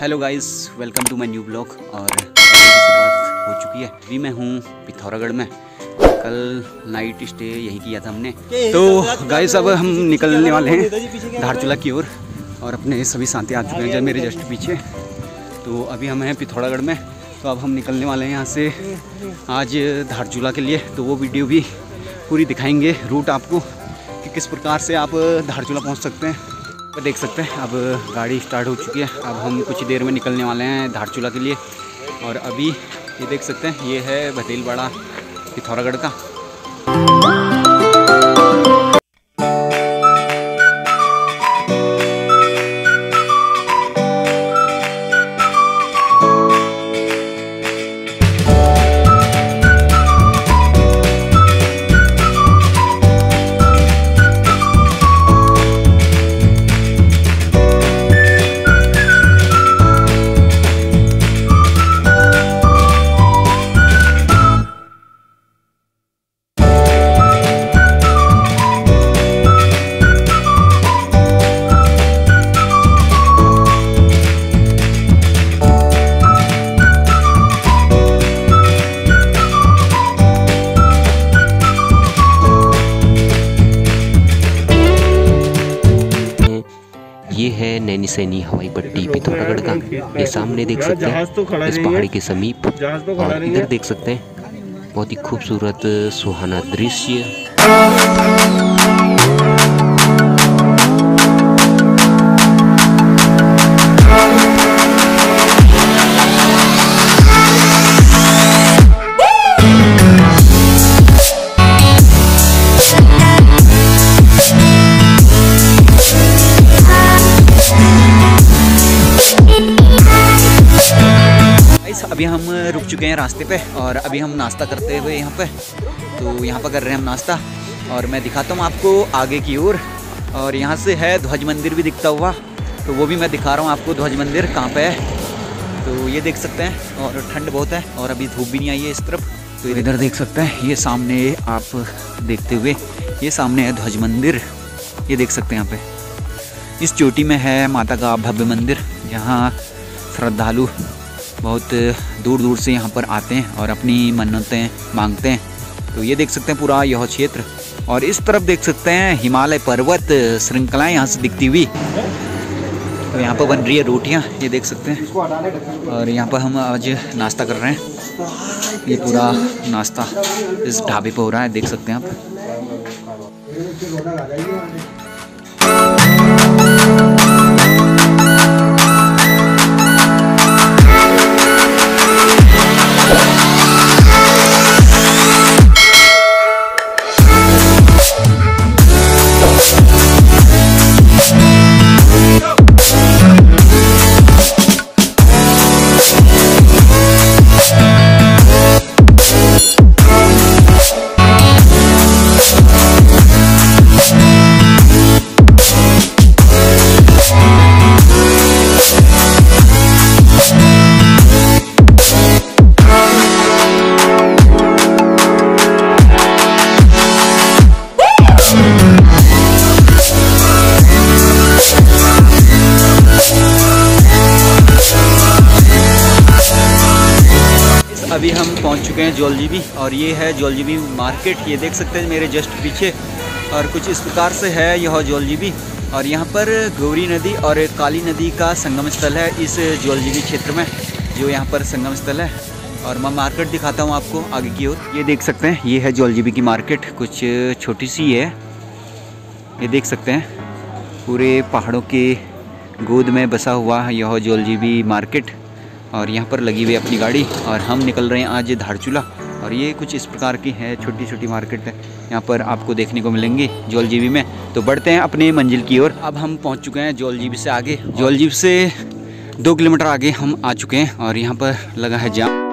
Hello guys welcome to my new blog और शुरुआत हो चुकी है। अभी मैं हूँ पिथौरागढ़ में। कल नाइट स्टे यहीं किया था हमने। तो गाइस अब हम निकलने वाले हैं धारचूला की ओर। और अपने सभी साथी आ चुके हैं जब मेरे जस्ट पीछे। तो अभी हम हैं पिथौरागढ़ में। तो अब हम निकलने वाले हैं यहाँ से आज धारचूला के लिए। तो वो वीडियो भी पूरी दिखाएँगे। रूट आपको कि किस प्रकार से आप धारचूला पहुँच सकते हैं। देख सकते हैं, अब गाड़ी स्टार्ट हो चुकी है। अब हम कुछ देर में निकलने वाले हैं धारचूला के लिए। और अभी ये देख सकते हैं, ये है भतीलवाड़ा पिथौरागढ़ का। है नैनी सैनी हवाई पट्टी पिथौरागढ़ का ये सामने देख सकते जहाज़ तो हैं इस पहाड़ी के समीप। तो और इधर देख सकते हैं। बहुत ही खूबसूरत सुहाना दृश्य। अभी हम रुक चुके हैं रास्ते पे और अभी हम नाश्ता करते हुए यहाँ पे। तो यहाँ पर कर रहे हैं हम नाश्ता और मैं दिखाता हूँ आपको आगे की ओर। और यहाँ से है ध्वज मंदिर भी दिखता हुआ। तो वो भी मैं दिखा रहा हूँ आपको ध्वज मंदिर कहाँ पे है। तो ये देख सकते हैं और ठंड बहुत है और अभी धूप भी नहीं आई है इस तरफ़। तो इधर देख सकते हैं, ये सामने आप देखते हुए, ये सामने है ध्वज मंदिर। ये देख सकते हैं यहाँ पे। इस चोटी में है माता का भव्य मंदिर, जहाँ श्रद्धालु बहुत दूर दूर से यहाँ पर आते हैं और अपनी मन्नतें मांगते हैं। तो ये देख सकते हैं पूरा यह क्षेत्र। और इस तरफ़ देख सकते हैं हिमालय पर्वत श्रृंखलाएँ यहाँ से दिखती हुई। तो यहाँ पर बन रही है रोटियाँ, ये देख सकते हैं। और यहाँ पर हम आज नाश्ता कर रहे हैं। ये पूरा नाश्ता इस ढाबे पर हो रहा है, देख सकते हैं आप। अभी हम पहुँच चुके हैं जौलजीबी और ये है जौलजीबी मार्केट, ये देख सकते हैं मेरे जस्ट पीछे, और कुछ इस प्रकार से है यह जौलजीबी और यहाँ पर गौरी नदी और काली नदी का संगम स्थल है इस जौलजीबी क्षेत्र में, जो यहाँ पर संगम स्थल है। और मैं मार्केट दिखाता हूँ आपको आगे की ओर। ये देख सकते हैं, ये है जौलजीबी की मार्केट, कुछ छोटी सी है। ये देख सकते हैं, पूरे पहाड़ों के गोद में बसा हुआ यह जौलजीबी मार्केट। और यहाँ पर लगी हुई अपनी गाड़ी और हम निकल रहे हैं आज धारचूला। और ये कुछ इस प्रकार की है छोटी छोटी मार्केट है। यहाँ पर आपको देखने को मिलेंगी जोल जीवी में। तो बढ़ते हैं अपने मंजिल की ओर। अब हम पहुँच चुके हैं जौलजीबी से आगे। जोल जौलजीबी से दो किलोमीटर आगे हम आ चुके हैं और यहाँ पर लगा है जाम।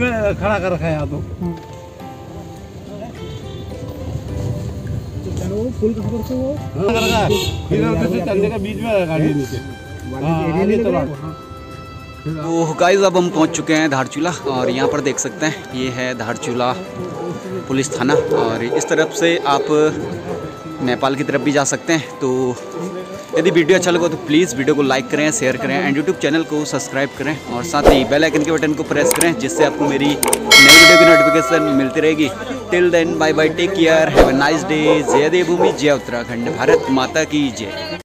खड़ा कर रखा है यहाँ तो। हाँ, कर रखा है। फिर उधर से चलने का बीच में गाड़ी नीचे हाँ, चला तो गाइस अब हम पहुँच चुके हैं धारचूला और यहाँ पर देख सकते हैं ये है धारचूला पुलिस थाना और इस तरफ़ से आप नेपाल की तरफ़ भी जा सकते हैं तो यदि वीडियो अच्छा लगा तो प्लीज़ वीडियो को लाइक करें, शेयर करें एंड यूट्यूब चैनल को सब्सक्राइब करें और साथ ही बेल आइकन के बटन को प्रेस करें जिससे आपको मेरी नई वीडियो की नोटिफिकेशन मिलती रहेगी। Till then bye bye take care have a nice day जय देवभूमि, जय उत्तराखंड, भारत माता की जय।